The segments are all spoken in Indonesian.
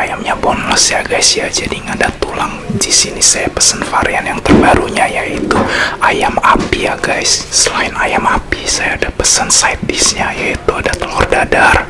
ayamnya boneless ya guys ya. Jadi nggak ada tulang. Di sini saya pesen varian yang terbarunya yaitu ayam api ya guys. Selain ayam api saya ada pesan side dishnya yaitu ada telur dadar.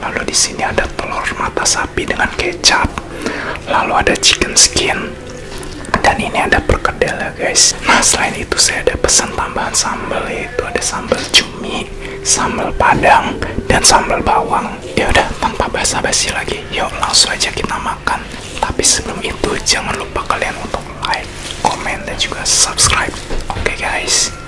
Lalu di sini ada telur mata sapi dengan kecap. Lalu ada chicken skin. Dan ini ada perkedel ya guys. Nah selain itu saya ada pesan tambahan sambal yaitu ada sambal cumi sambal padang dan sambal bawang. Ya udah tanpa basa-basi lagi. Yuk langsung aja kita makan. Tapi sebelum itu jangan lupa kalian untuk like komen dan juga subscribe. Oke guys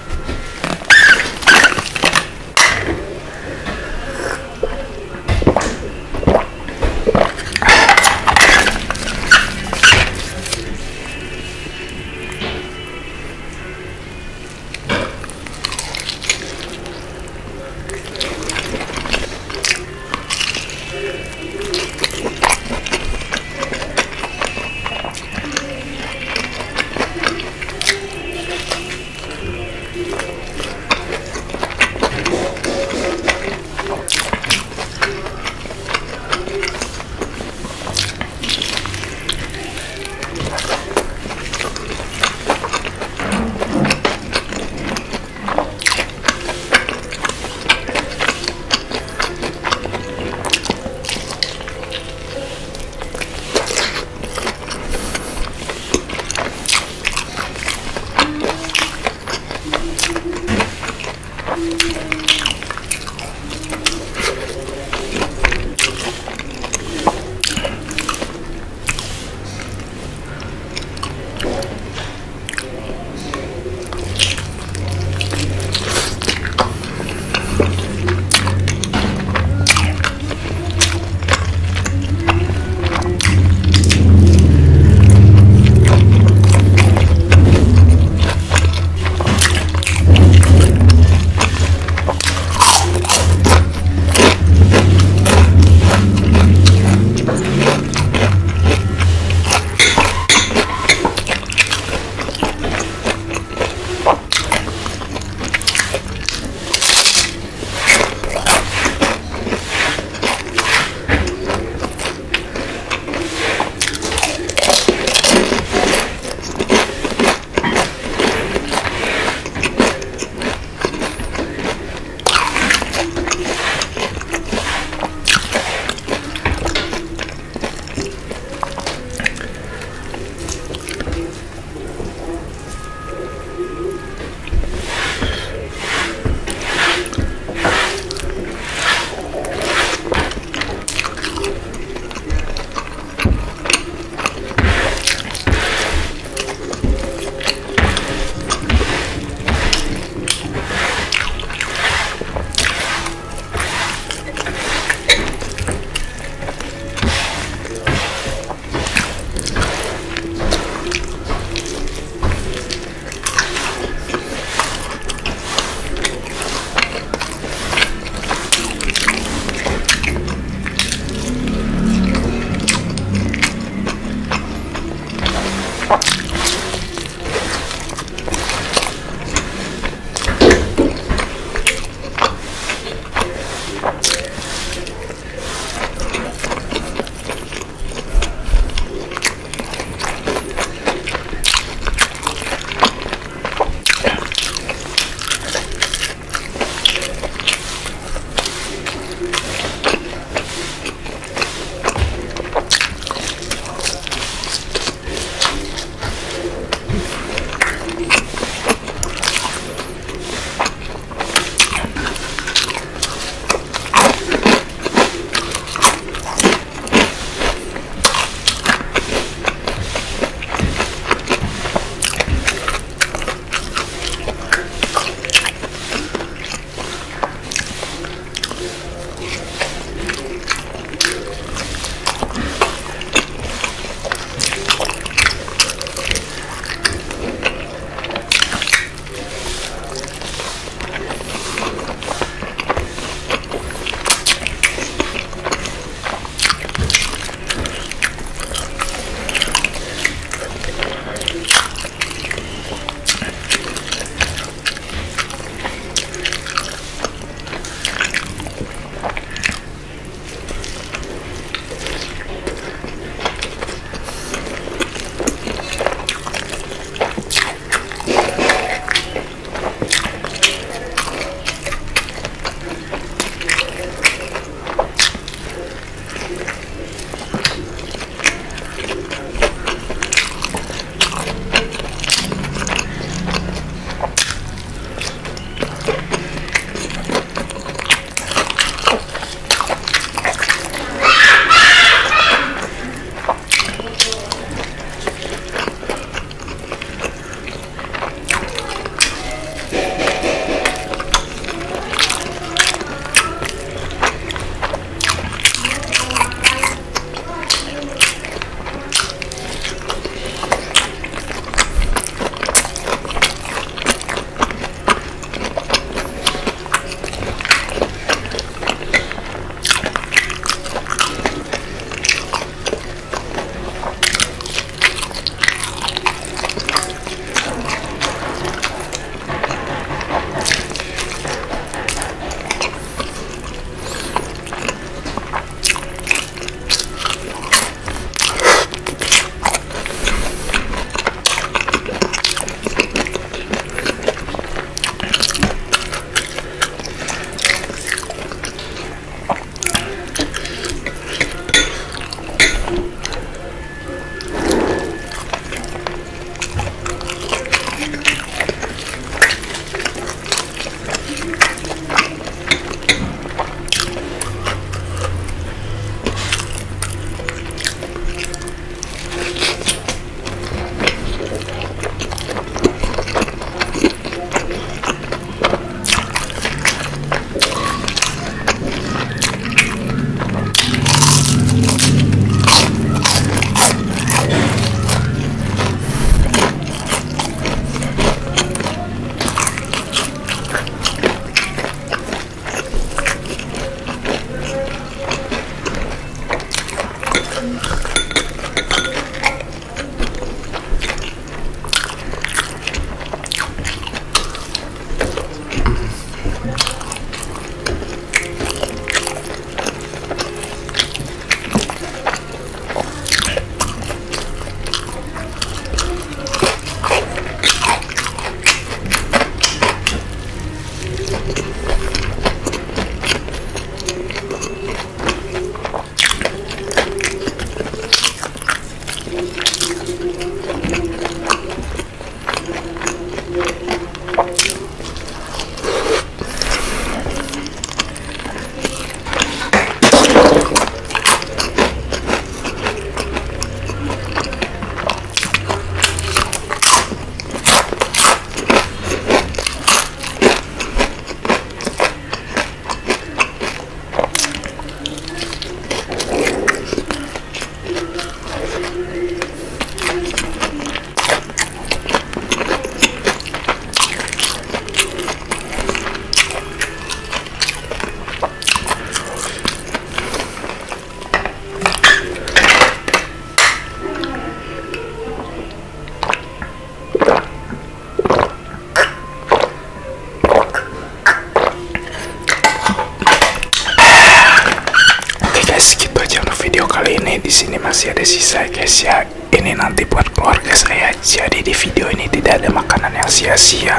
segitu aja untuk video kali ini. Di sini masih ada sisa guys ya. Ini nanti buat keluarga saya. Jadi di video ini tidak ada makanan yang sia-sia.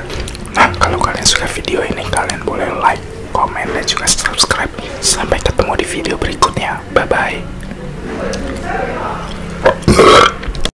Nah, kalau kalian suka video ini, kalian boleh like, komen, dan juga subscribe. Sampai ketemu di video berikutnya. Bye-bye.